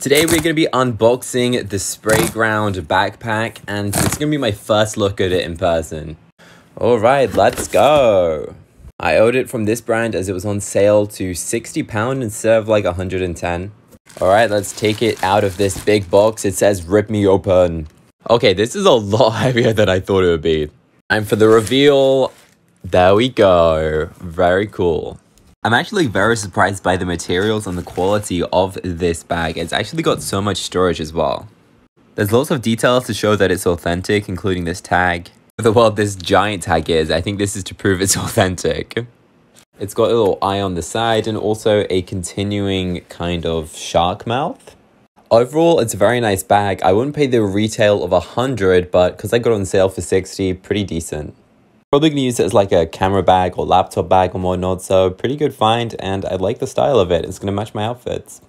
Today we're going to be unboxing the Sprayground backpack and it's going to be my first look at it in person. Alright, let's go! I ordered it from this brand as it was on sale to £60 instead of like 110 Alright, let's take it out of this big box. It says rip me open. Okay, this is a lot heavier than I thought it would be. And for the reveal, there we go. Very cool. I'm actually very surprised by the materials and the quality of this bag. It's actually got so much storage as well. There's lots of details to show that it's authentic, including this tag. The well, this giant tag is, I think this is to prove it's authentic. It's got a little eye on the side and also a continuing kind of shark mouth. Overall, it's a very nice bag. I wouldn't pay the retail of 100, but because I got on sale for 60, pretty decent. Probably gonna use it as like a camera bag or laptop bag or whatnot, so pretty good find and I like the style of it. It's gonna match my outfits.